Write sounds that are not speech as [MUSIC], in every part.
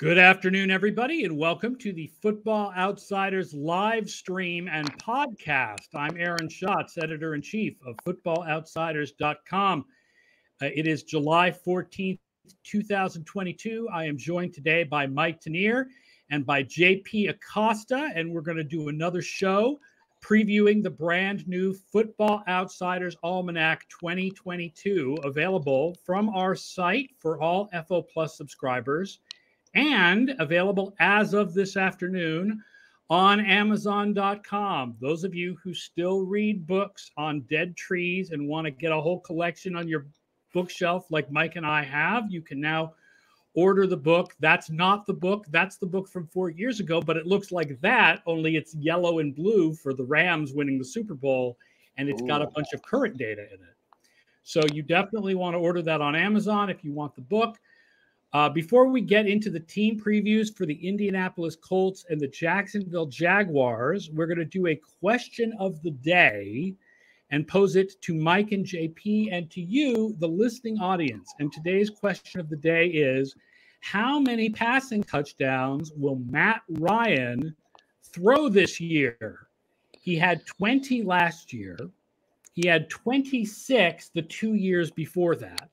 Good afternoon, everybody, and welcome to the Football Outsiders live stream and podcast. I'm Aaron Schatz, editor in chief of footballoutsiders.com. Uh, it is July 14th, 2022. I am joined today by Mike Tanier and by JP Acosta, and we're going to do another show previewing the brand new Football Outsiders Almanac 2022, available from our site for all FO Plus subscribers and available as of this afternoon on Amazon.com. Those of you who still read books on dead trees and want to get a whole collection on your bookshelf, like Mike and I have, you can now order the book. That's not the book. That's the book from four years ago, but it looks like that, only it's yellow and blue for the Rams winning the Super Bowl, and it's Ooh. got a bunch of current data in it. So you definitely want to order that on Amazon if you want the book. Uh, before we get into the team previews for the Indianapolis Colts and the Jacksonville Jaguars, we're going to do a question of the day and pose it to Mike and JP and to you, the listening audience. And today's question of the day is How many passing touchdowns will Matt Ryan throw this year? He had 20 last year, he had 26 the two years before that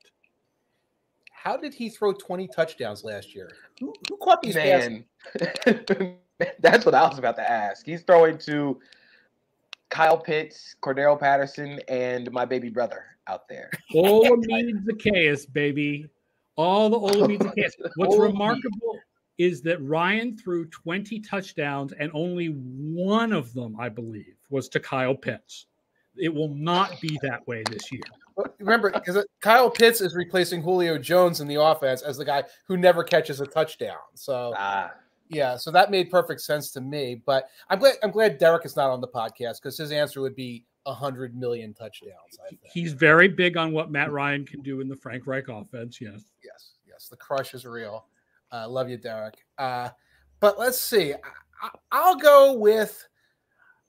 how did he throw 20 touchdowns last year? Who, who caught these Man, [LAUGHS] that's what I was about to ask. He's throwing to Kyle Pitts, Cordarrelle Patterson, and my baby brother out there. [LAUGHS] Olamide [LAUGHS] Zaccheaus, baby. All the Olamide Zaccheaus. What's remarkable is that Ryan threw 20 touchdowns, and only one of them, I believe, was to Kyle Pitts. It will not be that way this year remember because Kyle Pitts is replacing Julio Jones in the offense as the guy who never catches a touchdown. So ah. yeah, so that made perfect sense to me. But I'm glad I'm glad Derek is not on the podcast because his answer would be a hundred million touchdowns. He's very big on what Matt Ryan can do in the Frank Reich offense. Yes, yes, yes. The crush is real. Uh, love you, Derek. Uh, but let's see. I, will go with.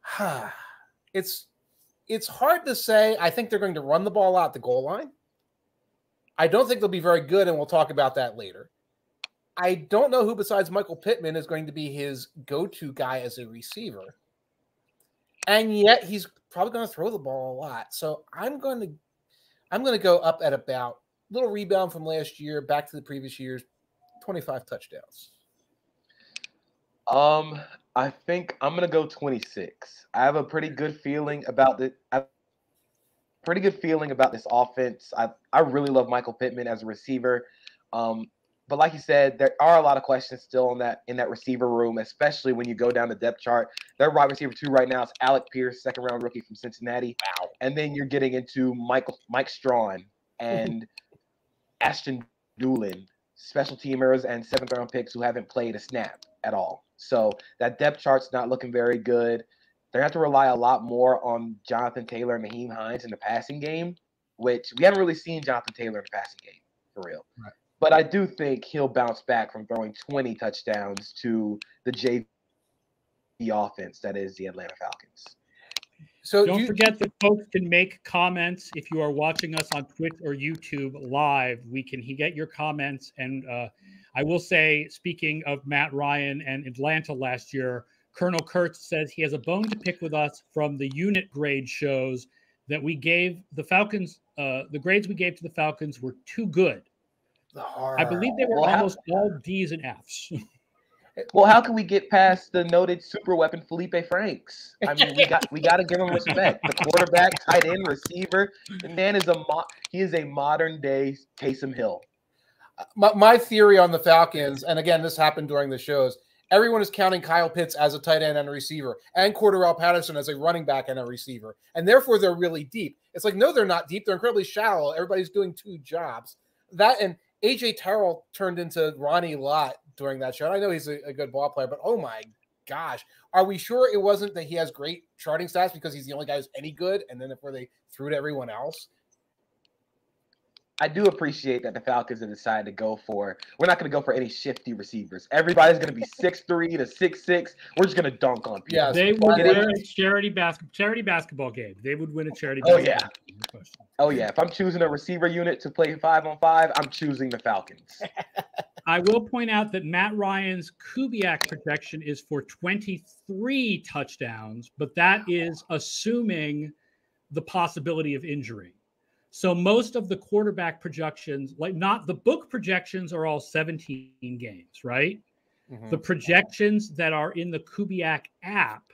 Huh, [SIGHS] it's it's hard to say. I think they're going to run the ball out the goal line. I don't think they'll be very good, and we'll talk about that later. I don't know who besides Michael Pittman is going to be his go-to guy as a receiver. And yet he's probably going to throw the ball a lot. So I'm going to I'm going to go up at about little rebound from last year back to the previous years, 25 touchdowns. Um, I think I'm gonna go 26. I have a pretty good feeling about the. pretty good feeling about this offense. I I really love Michael Pittman as a receiver. Um, but like you said, there are a lot of questions still in that in that receiver room, especially when you go down the depth chart. Their wide receiver two right now is Alec Pierce, second round rookie from Cincinnati. Wow. And then you're getting into Michael Mike Strachan and [LAUGHS] Ashton Dulin, special teamers and seventh round picks who haven't played a snap at all. So that depth chart's not looking very good. They're going to have to rely a lot more on Jonathan Taylor and Nyheim Hines in the passing game, which we haven't really seen Jonathan Taylor in the passing game for real. Right. But I do think he'll bounce back from throwing 20 touchdowns to the JV offense that is the Atlanta Falcons. So don't you, forget that folks can make comments if you are watching us on Twitch or YouTube live. We can get your comments and uh, I will say, speaking of Matt Ryan and Atlanta last year, Colonel Kurtz says he has a bone to pick with us from the unit grade shows that we gave the Falcons. Uh, the grades we gave to the Falcons were too good. I believe they were well, almost all D's and F's. [LAUGHS] well, how can we get past the noted super weapon Felipe Franks? I mean, we got we got to give him respect. The quarterback, tight end, receiver. The man is a mo- he is a modern day Taysom Hill my, my theory on the Falcons, and again, this happened during the shows. Everyone is counting Kyle Pitts as a tight end and a receiver, and Cordarrelle Patterson as a running back and a receiver, and therefore they're really deep. It's like no, they're not deep. They're incredibly shallow. Everybody's doing two jobs. That and AJ Terrell turned into Ronnie Lott during that show. And I know he's a, a good ball player, but oh my gosh, are we sure it wasn't that he has great charting stats because he's the only guy who's any good, and then if where they threw to everyone else? I do appreciate that the Falcons have decided to go for. We're not going to go for any shifty receivers. Everybody's going to be six [LAUGHS] three to six six. We're just going to dunk on people. Yeah, they would win a charity basketball charity basketball game. They would win a charity. Oh yeah. Oh yeah. If I'm choosing a receiver unit to play five on five, I'm choosing the Falcons. [LAUGHS] I will point out that Matt Ryan's Kubiak projection is for 23 touchdowns, but that is assuming the possibility of injury. So most of the quarterback projections, like not the book projections, are all 17 games, right? Mm-hmm. The projections that are in the Kubiak app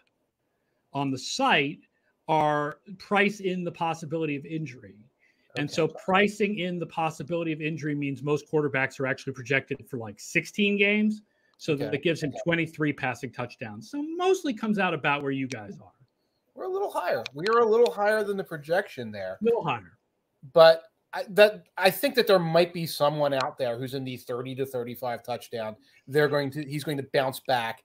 on the site are price in the possibility of injury. Okay. And so pricing in the possibility of injury means most quarterbacks are actually projected for like 16 games. So okay. that it gives him 23 passing touchdowns. So mostly comes out about where you guys are. We're a little higher. We are a little higher than the projection there. A little higher. But I, that I think that there might be someone out there who's in the 30 to 35 touchdown. They're going to he's going to bounce back.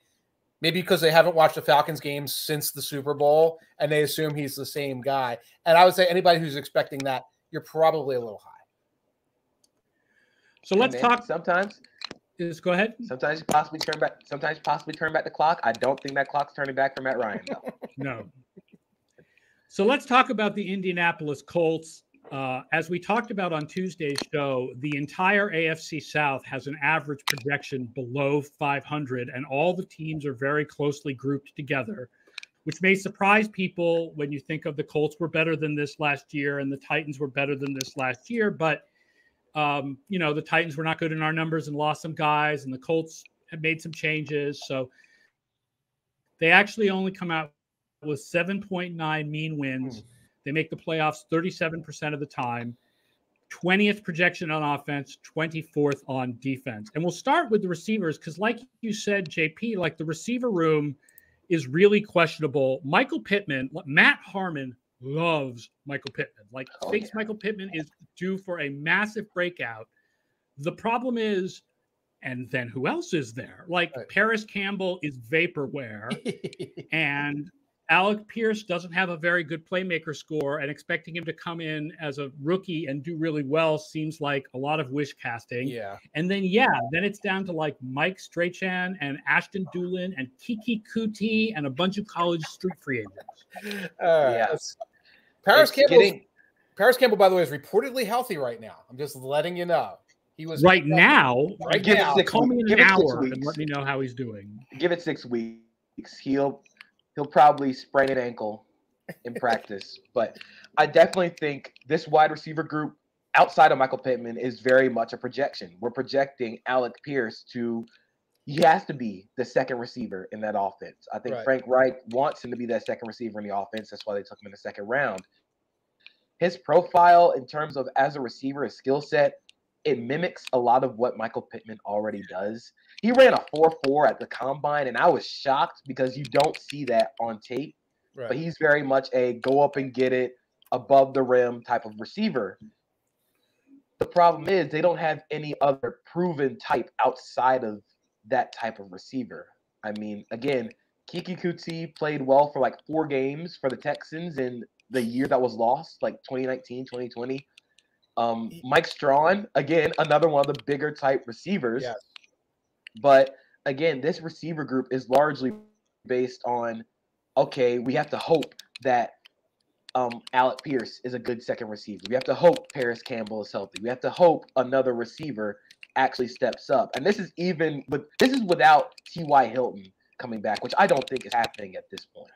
Maybe because they haven't watched the Falcons games since the Super Bowl and they assume he's the same guy. And I would say anybody who's expecting that, you're probably a little high. So let's then, talk sometimes. Just go ahead. Sometimes you possibly turn back. Sometimes you possibly turn back the clock. I don't think that clock's turning back for Matt Ryan. Though. [LAUGHS] no. So let's talk about the Indianapolis Colts. Uh, as we talked about on Tuesday's show, the entire AFC South has an average projection below 500, and all the teams are very closely grouped together, which may surprise people when you think of the Colts were better than this last year and the Titans were better than this last year. But, um, you know, the Titans were not good in our numbers and lost some guys, and the Colts have made some changes. So they actually only come out with 7.9 mean wins. Mm they make the playoffs 37% of the time. 20th projection on offense, 24th on defense. And we'll start with the receivers because, like you said, JP, like the receiver room is really questionable. Michael Pittman, Matt Harmon loves Michael Pittman. Like, oh, thinks yeah. Michael Pittman is due for a massive breakout. The problem is, and then who else is there? Like, right. Parris Campbell is vaporware. [LAUGHS] and Alec Pierce doesn't have a very good playmaker score, and expecting him to come in as a rookie and do really well seems like a lot of wish casting. Yeah. And then, yeah, then it's down to like Mike Strachan and Ashton Dulin and Keke Coutee and a bunch of college street free agents. [LAUGHS] Uh, yes. Parris Campbell. Getting... Parris Campbell, by the way, is reportedly healthy right now. I'm just letting you know. He was right now. Right give now. It six, call me in an hour and let me know how he's doing. Give it six weeks. He'll he'll probably sprain an ankle in practice. [LAUGHS] But I definitely think this wide receiver group outside of Michael Pittman is very much a projection. We're projecting Alec Pierce to he has to be the second receiver in that offense. I think right. Frank Reich wants him to be that second receiver in the offense. That's why they took him in the second round. His profile in terms of as a receiver, his skill set, it mimics a lot of what Michael Pittman already does. He ran a 4-4 at the combine, and I was shocked because you don't see that on tape. Right. But he's very much a go up and get it above the rim type of receiver. The problem is they don't have any other proven type outside of that type of receiver. I mean, again, Keke Coutee played well for like four games for the Texans in the year that was lost, like 2019, 2020. Um, Mike Strachan, again, another one of the bigger type receivers. Yes. But again, this receiver group is largely based on okay, we have to hope that um, Alec Pierce is a good second receiver. We have to hope Parris Campbell is healthy. We have to hope another receiver actually steps up. And this is even with this is without T.Y. Hilton coming back, which I don't think is happening at this point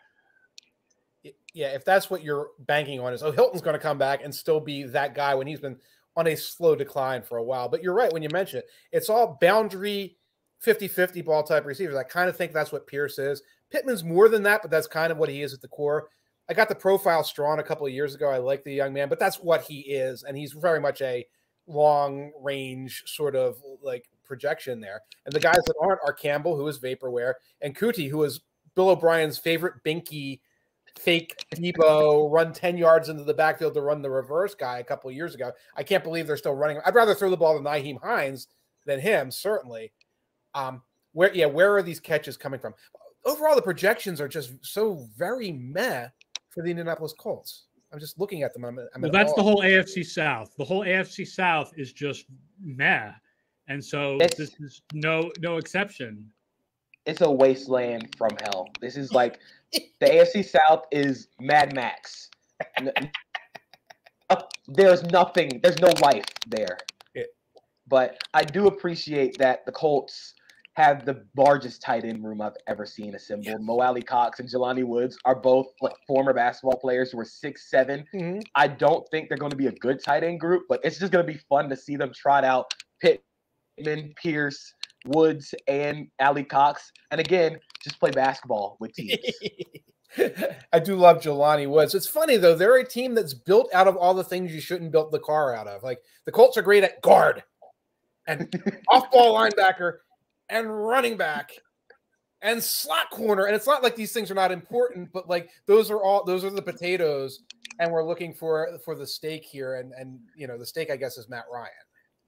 yeah, if that's what you're banking on is, oh, Hilton's going to come back and still be that guy when he's been on a slow decline for a while. But you're right when you mention it. It's all boundary 50 50 ball type receivers. I kind of think that's what Pierce is. Pittman's more than that, but that's kind of what he is at the core. I got the profile strong a couple of years ago. I like the young man, but that's what he is. And he's very much a long range sort of like projection there. And the guys that aren't are Campbell, who is vaporware, and Coutee, who is Bill O'Brien's favorite binky fake Deebo run 10 yards into the backfield to run the reverse guy a couple years ago. I can't believe they're still running. I'd rather throw the ball to Nyheim Hines than him, certainly. Um, where yeah, where are these catches coming from? Overall, the projections are just so very meh for the Indianapolis Colts. I'm just looking at them. I'm, I'm well, that's the whole AFC South. The whole AFC South is just meh, and so it's, this is no no exception. It's a wasteland from hell. This is like the AFC South is Mad Max. Uh, there's nothing. There's no life there. but I do appreciate that the Colts have the largest tight end room I've ever seen assembled. Yes. Mo Alie-Cox and Jelani Woods are both like former basketball players who are six seven. Mm-hmm. I don't think they're going to be a good tight end group, but it's just going to be fun to see them trot out Pittman, Pierce, Woods, and Alie-Cox, and again, just play basketball with teams. [LAUGHS] I do love Jelani Woods. It's funny though; they're a team that's built out of all the things you shouldn't build the car out of. Like the Colts are great at guard and [LAUGHS] off-ball linebacker and running back and slot corner. And it's not like these things are not important, but like those are all those are the potatoes. And we're looking for for the steak here. And and you know, the steak, I guess, is Matt Ryan.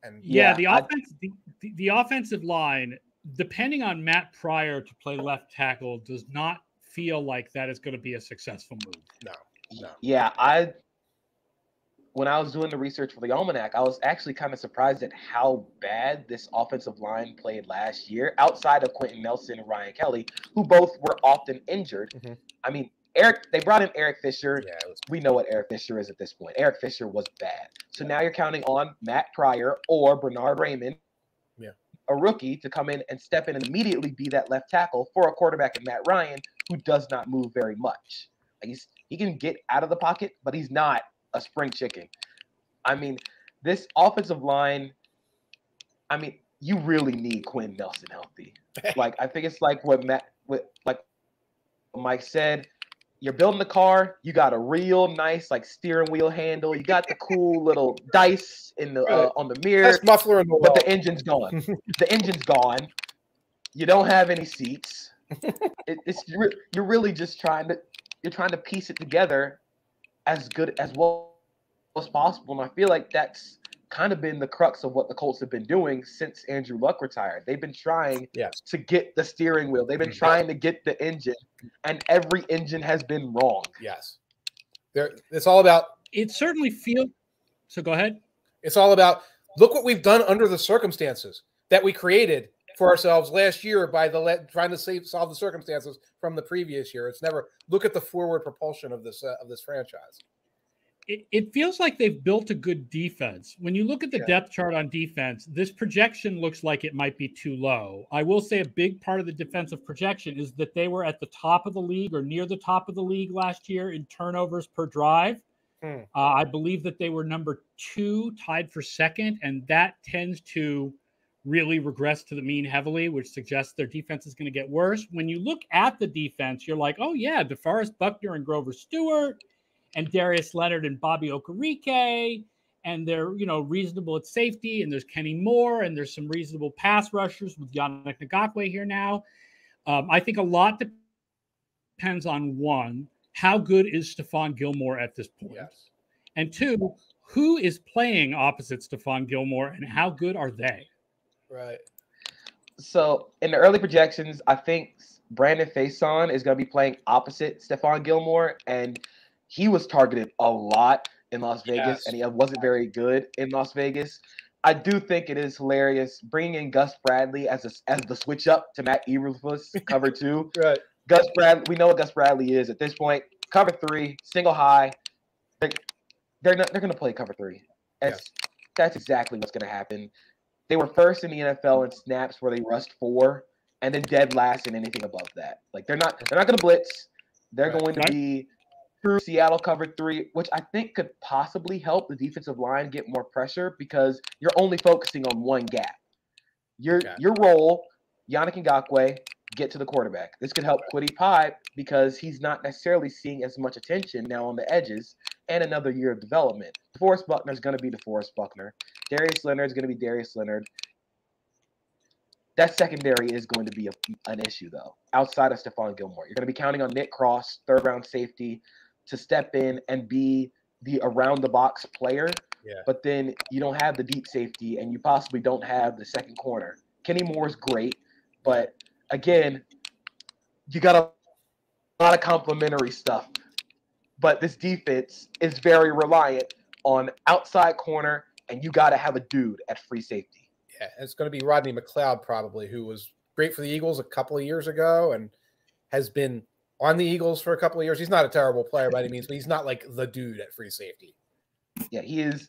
And yeah, yeah the offense the, the, the offensive line, depending on Matt Pryor to play left tackle, does not feel like that is going to be a successful move. No, no. Yeah, I when I was doing the research for the almanac, I was actually kind of surprised at how bad this offensive line played last year, outside of Quenton Nelson and Ryan Kelly, who both were often injured. Mm-hmm. I mean, Eric, they brought in Eric Fisher. Yeah, was- we know what Eric Fisher is at this point. Eric Fisher was bad. So now you're counting on Matt Pryor or Bernard Raimann, yeah. A rookie, to come in and step in and immediately be that left tackle for a quarterback in Matt Ryan, who does not move very much. He's, he can get out of the pocket, but he's not a spring chicken. I mean, this offensive line, I mean, you really need Quinn Nelson healthy. [LAUGHS] like I think it's like what Matt what like Mike said, you're building the car, you got a real nice like steering wheel handle, you got the cool little dice in the uh, on the mirror. That's muffler in the but the engine's gone. [LAUGHS] the engine's gone. You don't have any seats. [LAUGHS] it, it's you're really just trying to you're trying to piece it together as good as well as possible. And I feel like that's kind of been the crux of what the Colts have been doing since Andrew Luck retired. They've been trying yes. to get the steering wheel. They've been mm-hmm. trying to get the engine, and every engine has been wrong. Yes. There it's all about it certainly feels so go ahead. It's all about look what we've done under the circumstances that we created for ourselves last year by the trying to save, solve the circumstances from the previous year. It's never look at the forward propulsion of this uh, of this franchise. It, it, feels like they've built a good defense. When you look at the yeah. depth chart on defense, this projection looks like it might be too low. I will say a big part of the defensive projection is that they were at the top of the league or near the top of the league last year in turnovers per drive. Hmm. Uh, I believe that they were number two, tied for second, and that tends to really regress to the mean heavily, which suggests their defense is going to get worse. When you look at the defense, you're like, oh, yeah, DeForest Buckner and Grover Stewart and Darius Leonard and Bobby Okereke. And they're, you know, reasonable at safety. And there's Kenny Moore and there's some reasonable pass rushers with Yannick Ngakoue here now. Um, I think a lot depends on one, how good is Stephon Gilmore at this point? Yes. And two, who is playing opposite Stephon Gilmore and how good are they? Right. So in the early projections, I think Brandon Facyson is going to be playing opposite Stephon Gilmore, and he was targeted a lot in Las Vegas, yes. and he wasn't very good in Las Vegas. I do think it is hilarious bringing in Gus Bradley as a, as the switch up to Matt Eberflus [LAUGHS] cover two. right. Gus Bradley, we know what Gus Bradley is at this point. Cover three, single high. They're they're, not, they're going to play cover three. That's yes. that's exactly what's going to happen. They were first in the NFL in snaps where they rushed four, and then dead last in anything above that. Like they're not they're not going to blitz. They're right. going to be through Seattle covered three, which I think could possibly help the defensive line get more pressure because you're only focusing on one gap. Your okay. your role, Yannick Ngakoue, get to the quarterback. This could help Kwity Paye because he's not necessarily seeing as much attention now on the edges and another year of development. DeForest Buckner is going to be DeForest Buckner. Darius Leonard is going to be Darius Leonard. That secondary is going to be a, an issue, though, outside of Stephon Gilmore. You're going to be counting on Nick Cross, third round safety, to step in and be the around the box player. Yeah. But then you don't have the deep safety and you possibly don't have the second corner. Kenny Moore is great, but again, you got a lot of complementary stuff. But this defense is very reliant on outside corner, and you got to have a dude at free safety. Yeah, it's going to be Rodney McLeod probably, who was great for the Eagles a couple of years ago and has been on the Eagles for a couple of years. He's not a terrible player by any means, but he's not like the dude at free safety. Yeah, he is.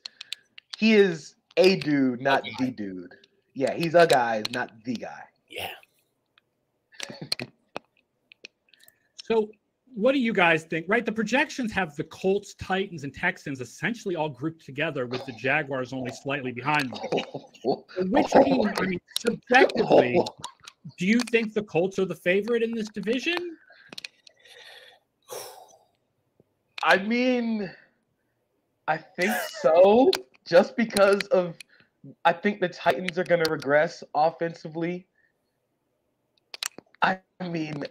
He is a dude, not the dude. Yeah, he's a guy, not the guy. Yeah. [LAUGHS] So, what do you guys think? Right, the projections have the Colts, Titans, and Texans essentially all grouped together, with the Jaguars only slightly behind them. [LAUGHS] Which team? I mean, subjectively, do you think the Colts are the favorite in this division? I mean, I think so. Just because of, I think the Titans are going to regress offensively. I mean,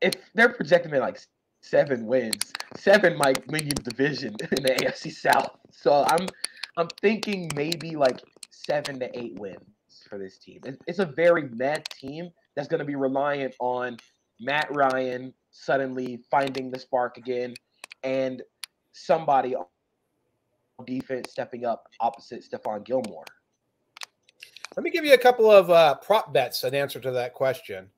if they're projecting at like seven wins, seven might win you the division [LAUGHS] in the AFC South. So I'm, I'm thinking maybe like seven to eight wins for this team. It's a very mad team that's going to be reliant on Matt Ryan suddenly finding the spark again and somebody on defense stepping up opposite Stephon Gilmore. Let me give you a couple of uh, prop bets in answer to that question.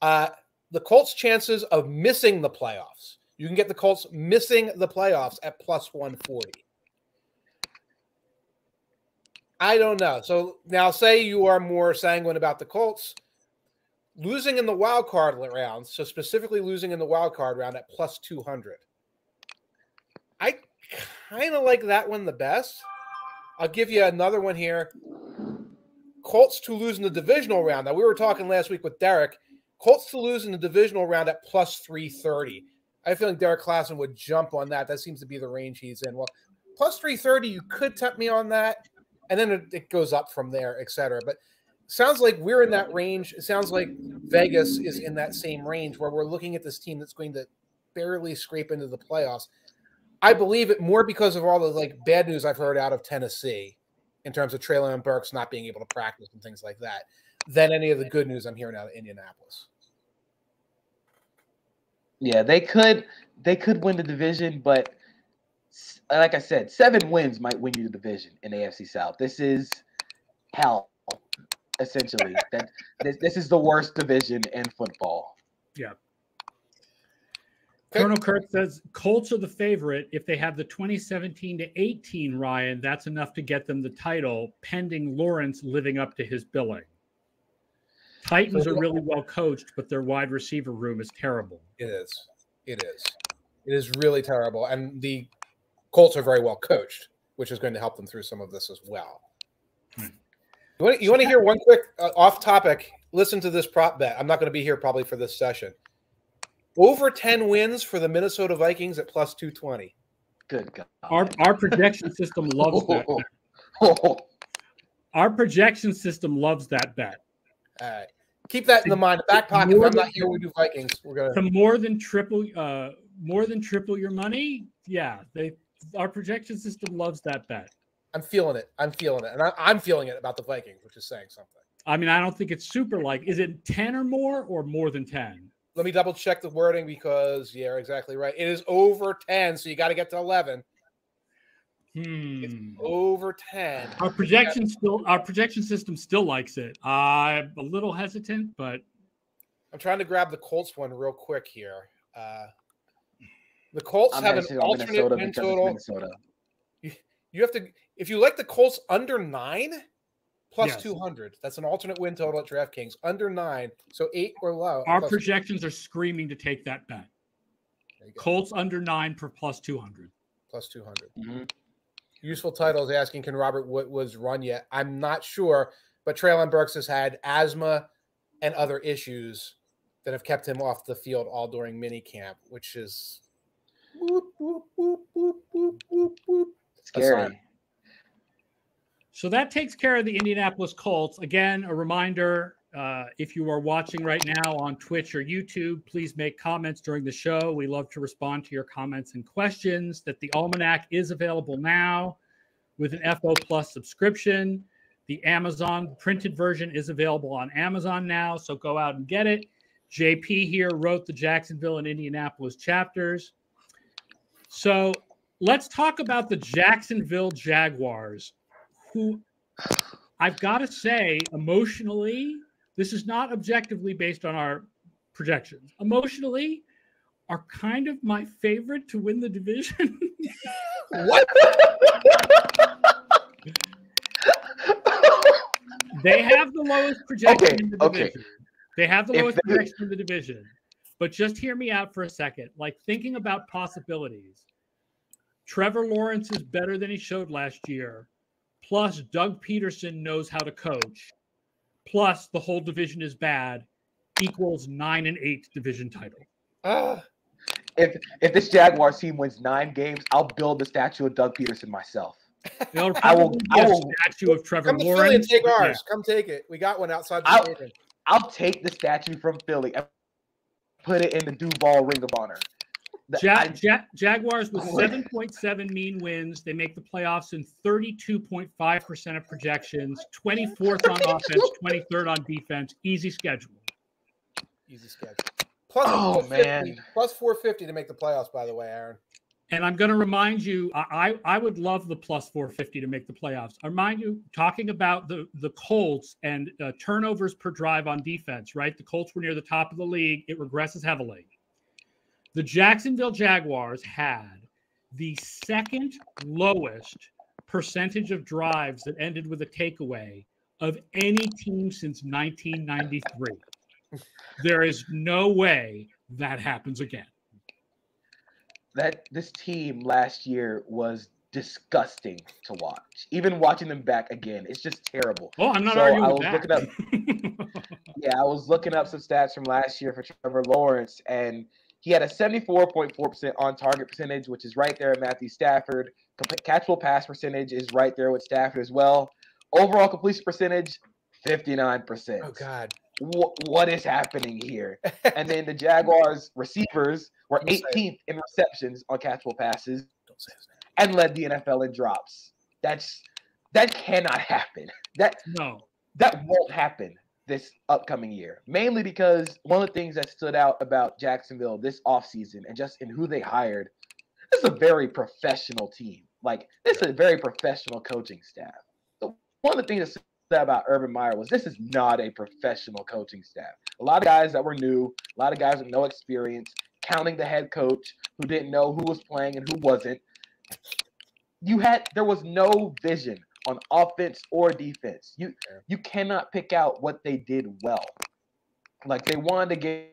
Uh, the Colts' chances of missing the playoffs. You can get the Colts missing the playoffs at plus 140. I don't know. So now, say you are more sanguine about the Colts losing in the wild card round. So specifically losing in the wild card round at plus 200. I kind of like that one the best. I'll give you another one here. Colts to lose in the divisional round. Now we were talking last week with Derek. Colts to lose in the divisional round at plus 330. I have a feeling Derrik Klassen would jump on that. That seems to be the range he's in. Well, plus 330, you could tempt me on that. And then it, it goes up from there, etc. But sounds like we're in that range. It sounds like Vegas is in that same range where we're looking at this team that's going to barely scrape into the playoffs. I believe it more because of all the like bad news I've heard out of Tennessee in terms of Treylon Burks not being able to practice and things like that than any of the good news I'm hearing out of Indianapolis. Yeah, they could they could win the division, but uh, like I said, seven wins might win you the division in AFC South. This is hell, essentially. that this, this is the worst division in football. Yeah. Colonel Kurt says Colts are the favorite. If they have the 2017 to 18 Ryan, that's enough to get them the title, pending Lawrence living up to his billing. Titans are really well coached, but their wide receiver room is terrible. It is. It is. It is really terrible. And the Colts are very well coached, which is going to help them through some of this as well. Hmm. You want, you want to hear one quick uh, off topic? Listen to this prop bet. I'm not going to be here probably for this session. Over 10 wins for the Minnesota Vikings at plus 220. Good God. Our, our projection system loves that. [LAUGHS] Our projection system loves that bet. All right. Keep that in the mind. The back pocket. If I'm not here, we do Vikings. We're gonna to more than triple uh more than triple your money. Yeah, they our projection system loves that bet. I'm feeling it. I'm feeling it. And I, I'm feeling it about the Vikings, which is saying something. I mean, I don't think it's super like is it 10 or more or more than 10? Let me double check the wording because yeah, exactly right. It is over 10, so you got to get to 11. Hmm. It's over 10. Our projection still our projection system still likes it. I'm a little hesitant, but I'm trying to grab the Colts one real quick here. Uh, the Colts I'm have an alternate win total. You, you have to if you like the Colts under nine, plus yes. 200. That's an alternate win total at DraftKings. Under nine, so eight or low. Our projections are screaming to take that bet. Colts under nine for plus 200. Plus 200. Mm-hmm. Useful titles asking, can Robert Wood was run yet? I'm not sure, but Treylon Burks has had asthma and other issues that have kept him off the field all during mini camp, which is whoop, whoop, whoop, scary. So that takes care of the Indianapolis Colts. Again, a reminder uh, if you are watching right now on Twitch or YouTube, please make comments during the show. We love to respond to your comments and questions. That the Almanac is available now with an FO Plus subscription. The Amazon printed version is available on Amazon now, so go out and get it. JP here wrote the Jacksonville and Indianapolis chapters. So let's talk about the Jacksonville Jaguars who I've got to say, emotionally, this is not objectively based on our projections. Emotionally, are kind of my favorite to win the division. [LAUGHS] what? they have the lowest projection Okay, in the division. okay. They have the lowest they- projection in the division. But just hear me out for a second. Like thinking about possibilities. Trevor Lawrence is better than he showed last year. Plus, Doug Pederson knows how to coach. Plus, the whole division is bad. Equals nine and eight division title. Ah, If if this Jaguars team wins nine games, I'll build the statue of Doug Pederson myself. There'll I will- probably be I a will- statue of Trevor come to Philly and Lawrence. take Yeah. ours. Come take it. We got one outside the I'll- I'll take the statue from Philly and put it in the Duval Ring of Honor. The- Ja- I- Ja- Jaguars with 7.7 mean wins. They make the playoffs in 32.5% of projections, 24th on offense, 23rd on defense. Easy schedule. Easy schedule. Plus Oh, 450 man. plus 450 to make the playoffs, by the way, Aaron. And I'm going to remind you, I, I I would love the plus 450 to make the playoffs. I remind you, talking about the, the Colts and uh, turnovers per drive on defense, right? The Colts were near the top of the league. It regresses heavily. The Jacksonville Jaguars had the second lowest percentage of drives that ended with a takeaway of any team since 1993. There is no way that happens again. that this team last year was disgusting to watch. Even watching them back again, it's just terrible. Oh, I'm not So arguing I with was that. [LAUGHS] Yeah, I was looking up some stats from last year for Trevor Lawrence, and he had a 74.4% on target percentage, which is right there at Matthew Stafford. Catchable pass percentage is right there with Stafford as well. Overall completion percentage, 59%. Oh God. Wh- what is happening here? [LAUGHS] And then the Jaguars receivers were Don't say it. 18th in receptions on catchable passes Don't say his name. and led the NFL in drops. That's that cannot happen. That no. that won't happen this upcoming year. Mainly because one of the things that stood out about Jacksonville this offseason and just in who they hired, this is a very professional team. Like this is a very professional coaching staff. So one of the things that stood out about Urban Meyer was this is not a professional coaching staff. A lot of guys that were new, a lot of guys with no experience, counting the head coach who didn't know who was playing and who wasn't. You had there was no vision on offense or defense. You you cannot pick out what they did well. Like they wanted to get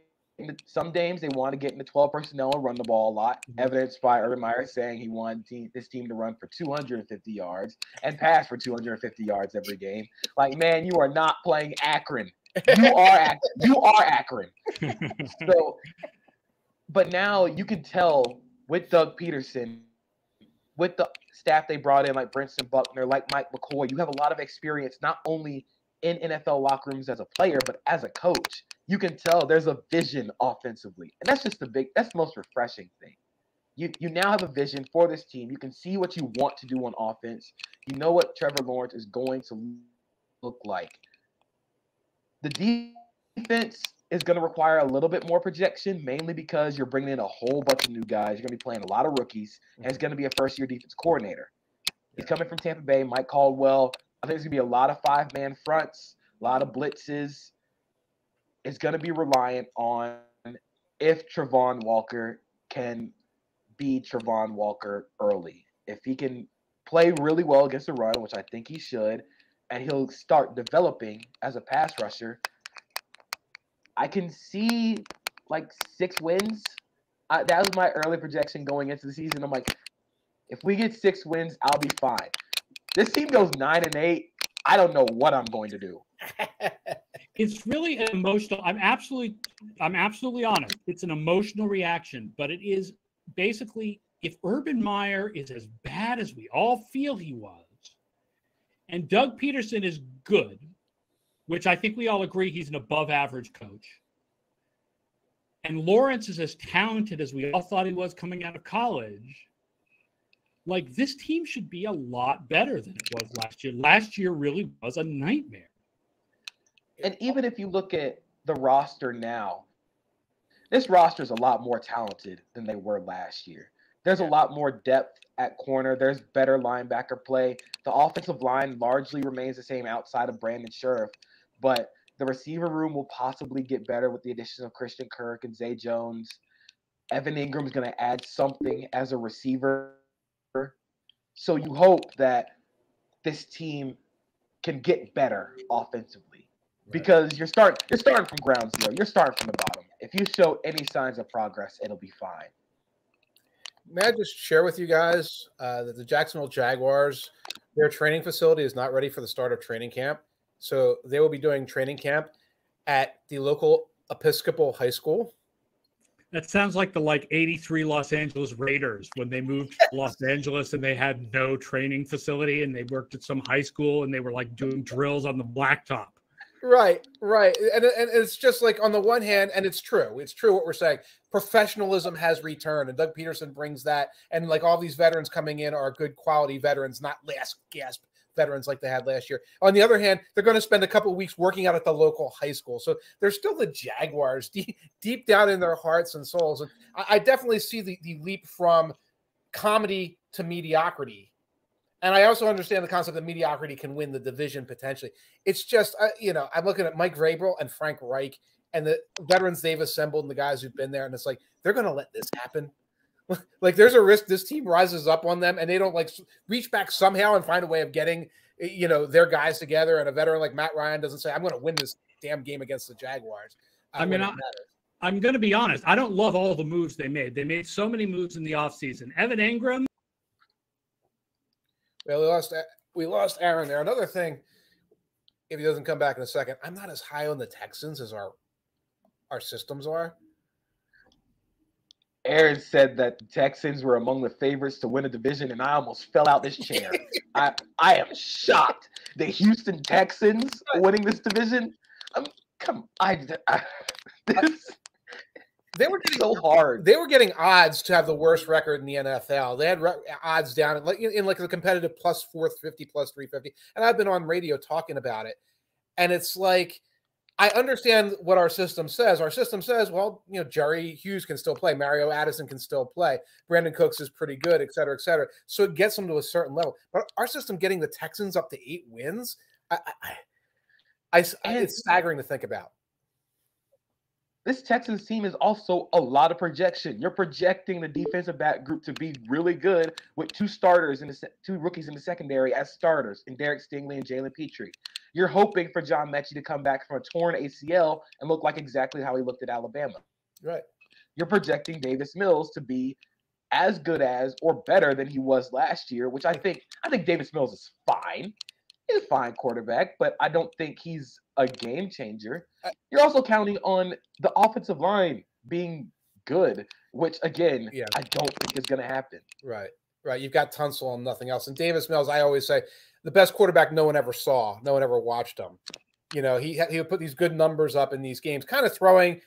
some games, they wanted to get into 12 personnel and run the ball a lot, Mhm. evidenced by Urban Meyer saying he wanted team, this team to run for 250 yards and pass for 250 yards every game. Like, man, you are not playing Akron. You [LAUGHS] are Ak- you are Akron. [LAUGHS] So, but now you can tell with Doug Pederson, with the staff they brought in, like Brinson Buckner, like Mike McCoy, you have a lot of experience not only in NFL locker rooms as a player, but as a coach. You can tell there's a vision offensively, and that's just the big. That's the most refreshing thing. You you now have a vision for this team. You can see what you want to do on offense. You know what Trevor Lawrence is going to look like. The defense is going to require a little bit more projection, mainly because you're bringing in a whole bunch of new guys. You're going to be playing a lot of rookies, and it's mm-hmm. going to be a first year defense coordinator. He's coming from Tampa Bay, Mike Caldwell. I think there's going to be a lot of five man fronts, a lot of blitzes. It's going to be reliant on if Travon Walker can be Travon Walker early. If he can play really well against the run, which I think he should, and he'll start developing as a pass rusher, I can see like six wins. I, that was my early projection going into the season. I'm like, if we get six wins, I'll be fine. This team goes nine and eight. I don't know what I'm going to do. [LAUGHS] it's really emotional i'm absolutely i'm absolutely honest it's an emotional reaction but it is basically if urban meyer is as bad as we all feel he was and doug pederson is good which i think we all agree he's an above average coach and lawrence is as talented as we all thought he was coming out of college like this team should be a lot better than it was last year last year really was a nightmare And even if you look at the roster now, this roster is a lot more talented than they were last year. There's a lot more depth at corner. There's better linebacker play. The offensive line largely remains the same outside of Brandon Sheriff, but the receiver room will possibly get better with the addition of Christian Kirk and Zay Jones. Evan Engram is going to add something as a receiver. So you hope that this team can get better offensively because you're start you're starting from ground zero. You're starting from the bottom. If you show any signs of progress, it'll be fine. May I just share with you guys uh, that the Jacksonville Jaguars, their training facility is not ready for the start of training camp. So they will be doing training camp at the local Episcopal High School. That sounds like the like 83 Los Angeles Raiders when they moved to Los [LAUGHS] Angeles and they had no training facility and they worked at some high school and they were like doing drills on the blacktop. Right, right. And, and it's just like on the one hand, and it's true, it's true what we're saying. Professionalism has returned, and Doug Pederson brings that. And like all these veterans coming in are good quality veterans, not last gasp veterans like they had last year. On the other hand, they're going to spend a couple weeks working out at the local high school. So they're still the Jaguars [LAUGHS] deep, deep down in their hearts and souls. And I, I definitely see the, the leap from comedy to mediocrity. And I also understand the concept that mediocrity can win the division potentially. It's just, uh, you know, I'm looking at Mike Vrabel and Frank Reich and the veterans they've assembled and the guys who've been there. And it's like, they're going to let this happen [LAUGHS] like there's a risk this team rises up on them and they don't like reach back somehow and find a way of getting you know their guys together and a veteran like Matt Ryan doesn't say I'm going to win this damn game against the Jaguars. Uh, I mean, I, I'm going to be honest. I don't love all the moves they made. They made so many moves in the offseason. Evan Engram. Well, we lost we lost Aaron there. Another thing, if he doesn't come back in a second, I'm not as high on the Texans as our our systems are. Aaron said that the Texans were among the favorites to win a division, and I almost fell out this chair. I I am shocked. The Houston Texans winning this division. I'm come. I, I [LAUGHS] this, they were getting so hard. They were getting odds to have the worst record in the NFL. They had re- odds down in like in like the competitive plus four fifty, plus three fifty, and I've been on radio talking about it, and it's like I understand what our system says. Our system says, well, you know, Jerry Hughes can still play, Mario Addison can still play, Brandin Cooks is pretty good, et cetera, et cetera. So it gets them to a certain level. But our system getting the Texans up to eight wins, I, I, I, I it's staggering to think about this Texans team is also a lot of projection. You're projecting the defensive back group to be really good with two starters and two rookies in the secondary as starters in Derek Stingley and Jalen Pitre. You're hoping for John Metchie to come back from a torn ACL and look like exactly how he looked at Alabama. Right. You're projecting Davis Mills to be as good as or better than he was last year, which I think I think Davis Mills is fine. He's a fine quarterback, but I don't think he's a game changer. You're also counting on the offensive line being good, which again, yeah. I don't think is going to happen. Right, right. You've got Tunsil and nothing else. And Davis Mills, I always say, the best quarterback no one ever saw, no one ever watched him. You know, he he would put these good numbers up in these games, kind of throwing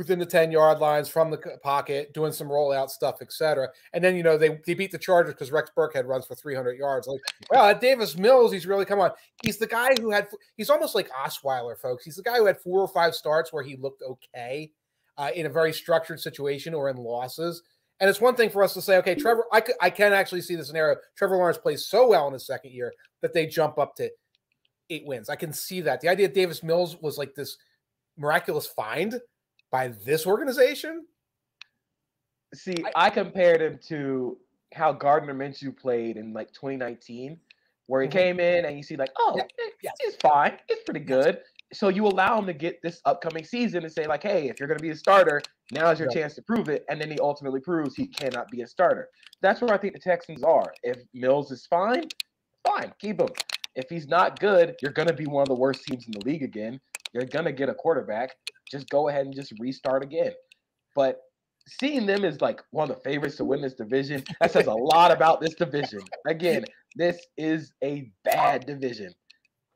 within the 10 yard lines from the pocket, doing some rollout stuff, etc. And then, you know, they, they beat the Chargers because Rex Burkhead runs for 300 yards. Like, well, Davis Mills, he's really come on. He's the guy who had, he's almost like Osweiler, folks. He's the guy who had four or five starts where he looked okay uh, in a very structured situation or in losses. And it's one thing for us to say, okay, Trevor, I, could, I can actually see the scenario. Trevor Lawrence plays so well in his second year that they jump up to eight wins. I can see that. The idea of Davis Mills was like this miraculous find by this organization? See, I, I compared him to how Gardner Minshew played in like 2019, where he mm-hmm. came in and you see like, oh, yeah. it's fine, it's pretty good. So you allow him to get this upcoming season and say like, hey, if you're going to be a starter, now's your yeah. chance to prove it. And then he ultimately proves he cannot be a starter. That's where I think the Texans are. If Mills is fine, fine, keep him. If he's not good, you're going to be one of the worst teams in the league again. You're going to get a quarterback just go ahead and just restart again. But seeing them as like one of the favorites to win this division, that says a lot about this division. [LAUGHS] Again, this is a bad division.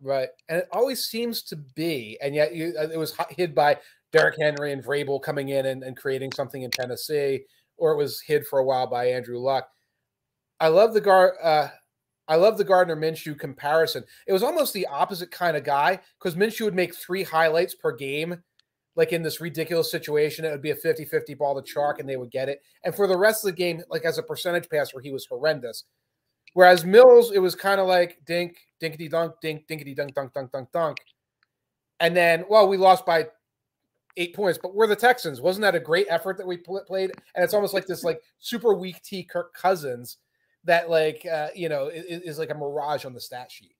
Right. And it always seems to be, and yet you, uh, it was hid by Derrick Henry and Vrabel coming in and, and creating something in Tennessee, or it was hid for a while by Andrew Luck. I love the guard. Uh, I love the Gardner Minshew comparison. It was almost the opposite kind of guy because Minshew would make three highlights per game like in this ridiculous situation, it would be a 50 50 ball to Chark and they would get it. And for the rest of the game, like as a percentage passer, he was horrendous. Whereas Mills, it was kind of like dink, dinkety dunk, dink, dinkety dunk, dunk, dunk, dunk, dunk. And then, well, we lost by eight points, but we're the Texans. Wasn't that a great effort that we played? And it's almost like this like super weak T Kirk Cousins that like uh, you know is, is like a mirage on the stat sheet.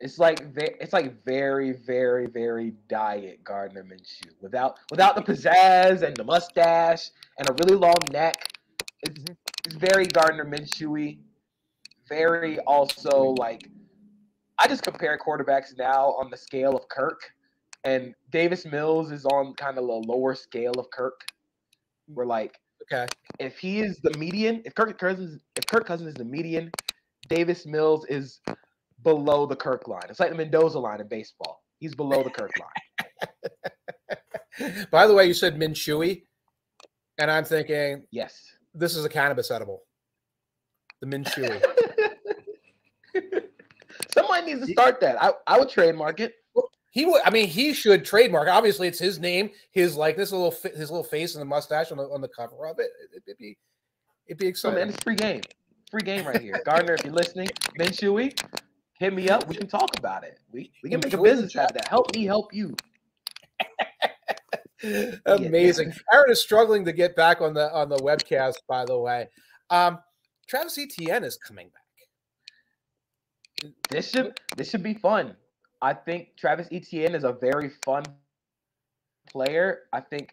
It's like it's like very, very, very diet Gardner Minshew without without the pizzazz and the mustache and a really long neck. It's, mm-hmm. it's very Gardner Minshewy. Very also like I just compare quarterbacks now on the scale of Kirk, and Davis Mills is on kind of the lower scale of Kirk. We're like, okay, if he is the median, if Kirk Cousins, if Kirk Cousins is the median, Davis Mills is below the Kirk line. It's like the Mendoza line in baseball. He's below the Kirk line. [LAUGHS] By the way, you said Minshewy, and I'm thinking, yes, this is a cannabis edible. The Minshewy. [LAUGHS] [LAUGHS] Somebody needs to start that. I, I would trademark it. He would. I mean, he should trademark. Obviously, it's his name, his likeness, a little his little face and the mustache on the on the cover of it. it would be it'd be exciting. Oh, man, it's free game. Free game right here. Gardner, if you're listening, Minshewy, hit me up. We can talk about it. We we can make a business out of that. Help me help you. [LAUGHS] Amazing. Aaron is struggling to get back on the on the webcast. By the way, um, Travis Etienne is coming back. This should this should be fun. I think Travis Etienne is a very fun player. I think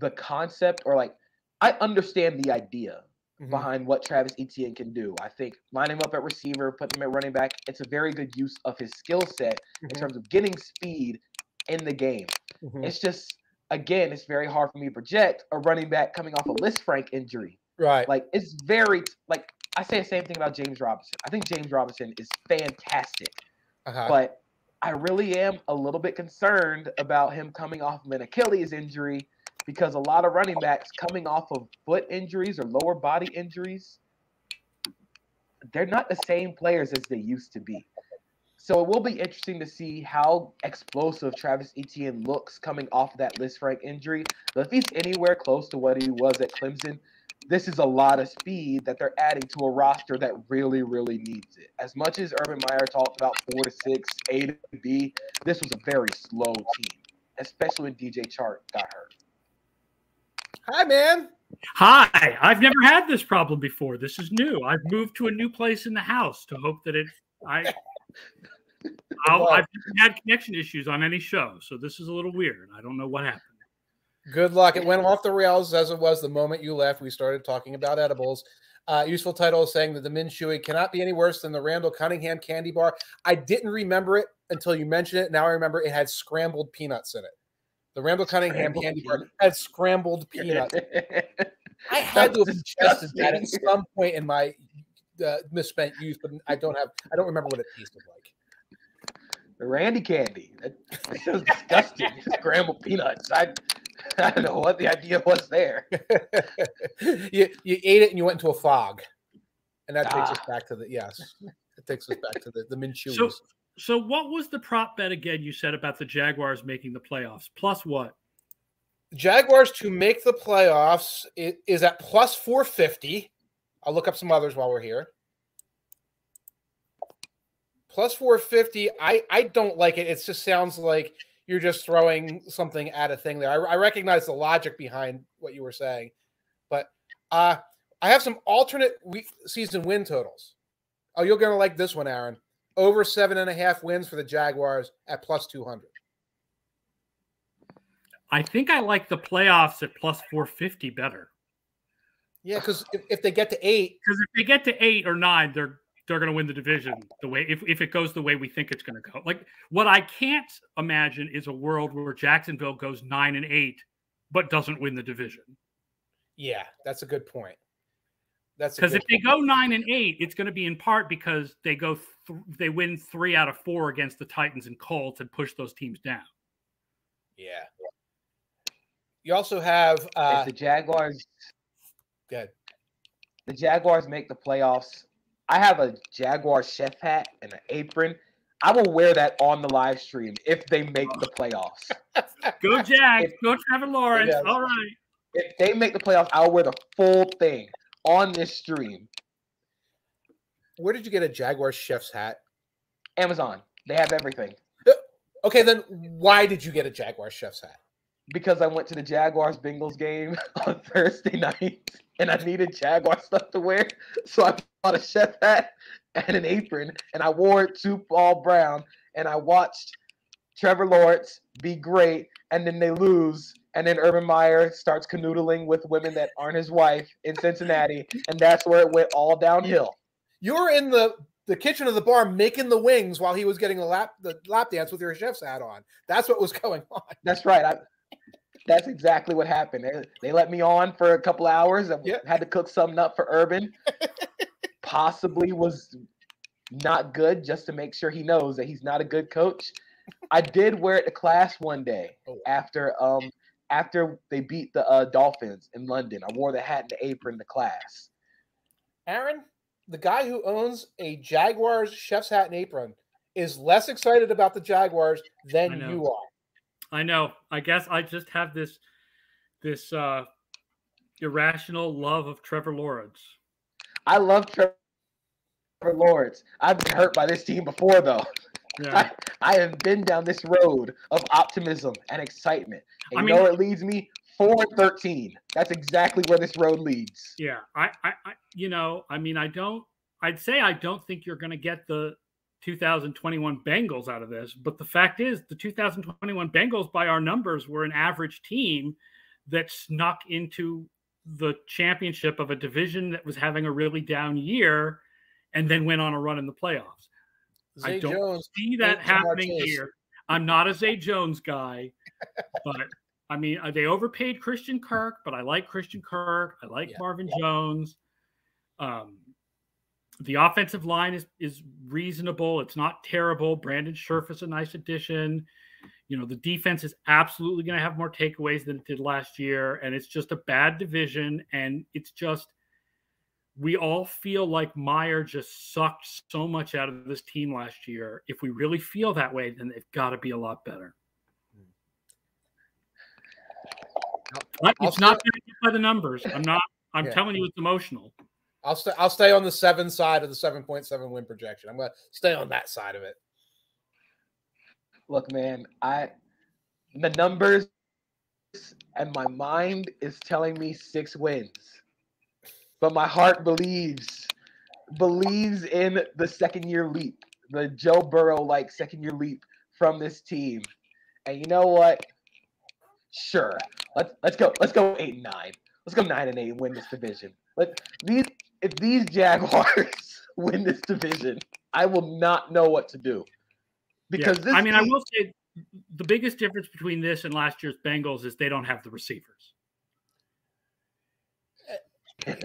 the concept or like I understand the idea mm-hmm. behind what Travis Etienne can do. I think line him up at receiver, put him at running back. It's a very good use of his skill set mm-hmm. in terms of getting speed in the game. Mm-hmm. It's just again, it's very hard for me to project a running back coming off a Lisfranc injury. Right. Like it's very like I say the same thing about James Robinson. I think James Robinson is fantastic, uh-huh. but I really am a little bit concerned about him coming off of an Achilles injury because a lot of running backs coming off of foot injuries or lower body injuries, they're not the same players as they used to be. So it will be interesting to see how explosive Travis Etienne looks coming off of that Lisfranc injury. But if he's anywhere close to what he was at Clemson, this is a lot of speed that they're adding to a roster that really, really needs it. As much as Urban Meyer talked about four to six, A to B, this was a very slow team, especially when DJ Chark got hurt. Hi, man. Hi. I've never had this problem before. This is new. I've moved to a new place in the house to hope that it. I. [LAUGHS] i have had connection issues on any show, so this is a little weird. I don't know what happened. Good luck. It went off the rails as it was the moment you left. We started talking about edibles. Uh, useful title is saying that the Minshewy cannot be any worse than the Randall Cunningham candy bar. I didn't remember it until you mentioned it. Now I remember it had scrambled peanuts in it. The Randall Cunningham scrambled candy bar had scrambled peanuts. [LAUGHS] I had to have ingested that at some point in my uh, misspent youth, but I don't have. I don't remember what it tasted like. The Randy candy. That, that disgusting. [LAUGHS] scrambled peanuts. I [LAUGHS] I don't know what the idea was there. [LAUGHS] you you ate it and you went into a fog, and that ah. takes us back to the yes. It takes us back to the the Minshew. So, so what was the prop bet again? You said about the Jaguars making the playoffs. Plus what? Jaguars to make the playoffs is at plus four fifty. I'll look up some others while we're here. Plus 450. I, I don't like it. It just sounds like you're just throwing something at a thing there. I, I recognize the logic behind what you were saying, but uh, I have some alternate week season win totals. Oh, you're gonna like this one, Aaron. Over seven and a half wins for the Jaguars at plus two hundred. I think I like the playoffs at plus four fifty better. Yeah, because if, if they get to eight, because if they get to eight or nine, they're they're going to win the division the way if, if it goes the way we think it's going to go. Like what I can't imagine is a world where Jacksonville goes nine and eight, but doesn't win the division. Yeah, that's a good point. That's because if point. they go nine and eight, it's going to be in part because they go th- they win three out of four against the Titans and Colts and push those teams down. Yeah. You also have uh, if the Jaguars. Good. The Jaguars make the playoffs I have a Jaguar chef hat and an apron. I will wear that on the live stream if they make the playoffs. [LAUGHS] Go Jags. Go Trevor Lawrence. Yeah. All right. If they make the playoffs, I'll wear the full thing on this stream. Where did you get a Jaguar chef's hat? Amazon. They have everything. Uh, okay, then why did you get a Jaguar chef's hat? Because I went to the Jaguars Bengals game [LAUGHS] on Thursday night and I needed Jaguar stuff to wear. So I bought a chef hat and an apron, and I wore it to Paul Brown. and I watched Trevor Lawrence be great, and then they lose, and then Urban Meyer starts canoodling with women that aren't his wife in Cincinnati, and that's where it went all downhill. You were in the the kitchen of the bar making the wings while he was getting the lap the lap dance with your chef's hat on. That's what was [LAUGHS] going on. That's right. I, that's exactly what happened. They, they let me on for a couple hours. I Yep. had to cook something up for Urban. [LAUGHS] Possibly was not good just to make sure he knows that he's not a good coach. I did wear it to class one day Oh. after um after they beat the uh, Dolphins in London. I wore the hat and the apron to class. Aaron, the guy who owns a Jaguars chef's hat and apron, is less excited about the Jaguars than you are. I know. I guess I just have this this uh irrational love of Trevor Lawrence. I love Trevor Lawrence. I've been hurt by this team before though. Yeah. I, I have been down this road of optimism and excitement. And I you know it leads me? 413. That's exactly where this road leads. Yeah, I, I, I, you know, I mean, I don't. I'd say I don't think you're going to get the 2021 Bengals out of this, but the fact is, the 2021 Bengals, by our numbers, were an average team that snuck into the championship of a division that was having a really down year, and then went on a run in the playoffs. I don't Jones, See that happening here. I'm not a Zay Jones guy, but I mean, uh, they overpaid Christian Kirk, but I like Christian Kirk. I like Yeah. Marvin Jones. Um, the offensive line is is reasonable. It's not terrible. Brandon Scherff is a nice addition. You know, the defense is absolutely going to have more takeaways than it did last year, and it's just a bad division. And it's just we all feel like Meyer just sucked so much out of this team last year. If we really feel that way, then they've got to be a lot better. I'll it's not backed up by the numbers. I'm not. I'm Yeah. telling you, it's emotional. I'll stay. I'll stay on the seven side of the seven point seven win projection. I'm gonna stay on that side of it. Look, man, I the numbers and my mind is telling me six wins. But my heart believes believes in the second year leap, the Joe Burrow like second year leap from this team. And you know what? Sure. Let's let's go. Let's go eight and nine. Let's go nine and eight and win this division. Let these if these Jaguars [LAUGHS] win this division, I will not know what to do. Because Yeah. this I mean, I will say the biggest difference between this and last year's Bengals is they don't have the receivers. [LAUGHS]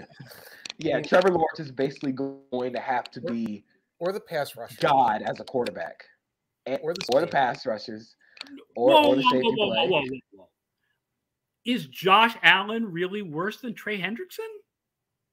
yeah, Trevor Lawrence is basically going to have to be Or the pass rush. God as a quarterback, and, Or the or the pass rushers, or, whoa, or the whoa, safety whoa, whoa, play. whoa, whoa, whoa. Is Josh Allen really worse than Trey Hendrickson?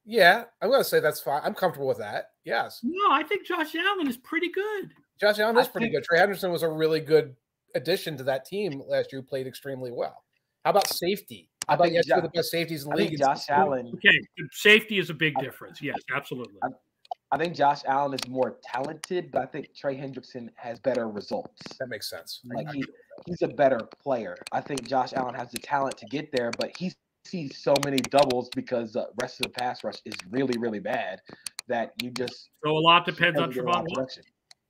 Yeah, I'm gonna say that's fine. I'm comfortable with that. Yes, No, I think Josh Allen is pretty good. Josh Allen I is pretty think- good. Trey Henderson was a really good addition to that team last year. Who played extremely well. How about safety? How I about think you have Jo- the best safeties in the I league? Josh Cincinnati? Allen. Okay, safety is a big I- difference. Yes, absolutely. I- I think Josh Allen is more talented, but I think Trey Hendrickson has better results. That makes sense. Like he, he's a better player. I think Josh Allen has the talent to get there, but he sees so many doubles because the rest of the pass rush is really, really bad that you just So a lot depends on doesn't get a lot Travon Walker.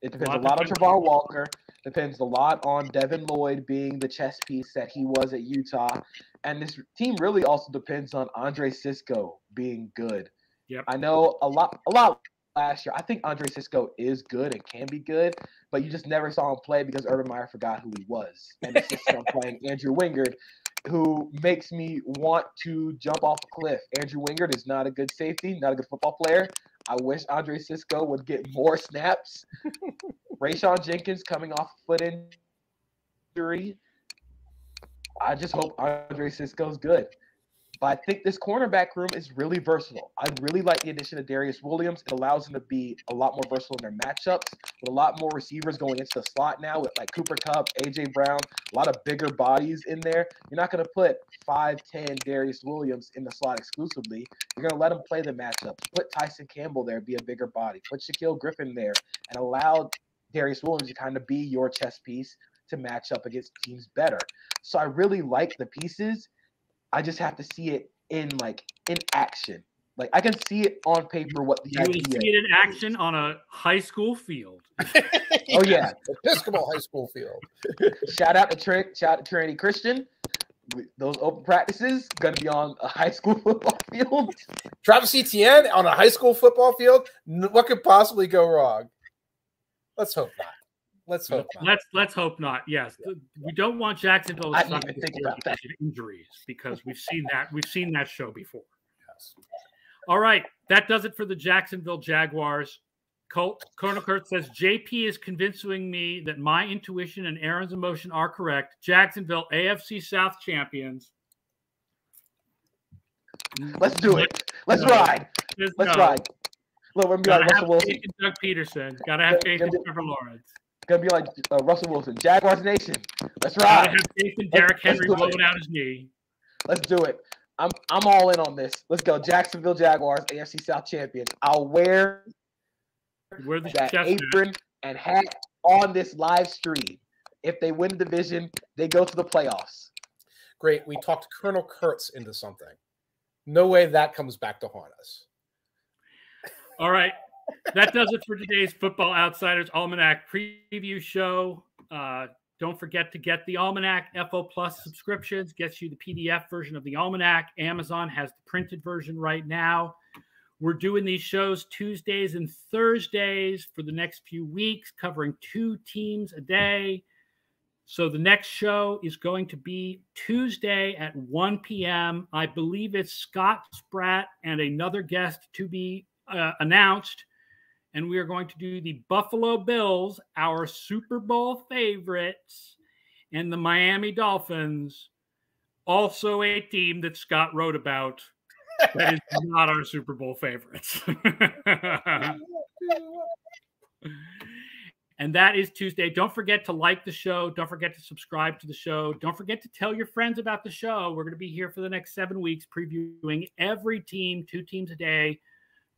It depends lot a lot on Travon Walker. Depends a lot on Devin Lloyd being the chess piece that he was at Utah, and this team really also depends on Andre Cisco being good. Yep. I know a lot, a lot last year. I think Andre Cisco is good and can be good, but you just never saw him play because Urban Meyer forgot who he was, and it's just [LAUGHS] playing Andrew Wingard, who makes me want to jump off a cliff. Andrew Wingard is not a good safety, not a good football player. I wish Andre Cisco would get more snaps. [LAUGHS] Rayshawn Jenkins coming off foot injury. I just hope Andre Cisco's good. But I think this cornerback room is really versatile. I really like the addition of Darious Williams. It allows them to be a lot more versatile in their matchups, with a lot more receivers going into the slot now with like Cooper Kupp, AJ Brown, a lot of bigger bodies in there. You're not going to put 5'10 Darious Williams in the slot exclusively. You're going to let him play the matchups. Put Tyson Campbell there, be a bigger body. Put Shaquill Griffin there, and allow Darious Williams to kind of be your chess piece to match up against teams better. So I really like the pieces. I just have to see it in like in action. Like I can see it on paper what the You idea. see it in action on a high school field. [LAUGHS] Oh yeah, Episcopal High School field. shout out to Trick, shout out to Trinity Christian. Those open practices gonna be on a high [LAUGHS] school football field. Travis Etienne on a high school football field. What could possibly go wrong? Let's hope not. Let's hope not. Let's let's hope not. Yes, Th- we don't want Jacksonville to I didn't suck even this think year that. because injuries because we've seen [LAUGHS] that we've seen that show before. Yes. All right, that does it for the Jacksonville Jaguars. Col- Colonel Kurt says JP is convincing me that my intuition and Aaron's emotion are correct. Jacksonville AFC South champions. Let's do it. Let's No. ride. Says Let's no. ride. Look, we're gonna Gotta have Russell Wilson. Doug Pederson. Gotta have faith in Trevor Lawrence. Gonna be like uh, Russell Wilson. Jaguars Nation. Let's Gotta ride. have faith in Derrick let's Henry do it. blowing out his knee. Let's do it. I'm I'm all in on this. Let's go. Jacksonville Jaguars, AFC South champions. I'll wear We're the that chestnut. apron and hat on this live stream. If they win the division, they go to the playoffs. Great. We talked Colonel Kurtz into something. No way that comes back to haunt us. All right. That does it for today's Football Outsiders Almanac preview show. Uh, don't forget to get the Almanac FO Plus subscriptions, gets you the PDF version of the Almanac. Amazon has the printed version right now. We're doing these shows Tuesdays and Thursdays for the next few weeks, covering two teams a day. So the next show is going to be Tuesday at 1 p.m. I believe it's Scott Spratt and another guest to be uh, announced. And we are going to do the Buffalo Bills, our Super Bowl favorites, and the Miami Dolphins, also a team that Scott wrote about. That is [LAUGHS] not our Super Bowl favorites. [LAUGHS] And that is Tuesday. Don't forget to like the show. Don't forget to subscribe to the show. Don't forget to tell your friends about the show. We're going to be here for the next seven weeks previewing every team, two teams a day,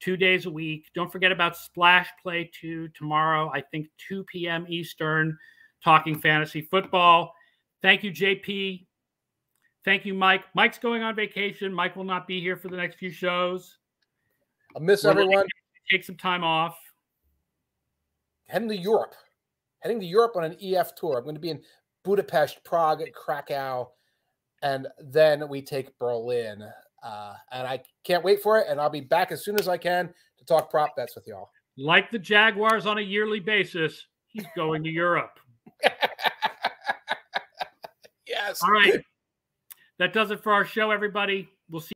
two days a week. Don't forget about Splash Play 2 tomorrow, I think 2 p.m. Eastern, talking fantasy football. Thank you, JP. Thank you, Mike. Mike's going on vacation. Mike will not be here for the next few shows. I miss We're everyone. Take some time off. Heading to Europe. Heading to Europe on an EF tour. I'm going to be in Budapest, Prague, Krakow, and then we take Berlin. Uh, and I can't wait for it. And I'll be back as soon as I can to talk prop bets with y'all. Like the Jaguars on a yearly basis, he's going to Europe. [LAUGHS] yes. All right. That does it for our show, everybody. We'll see.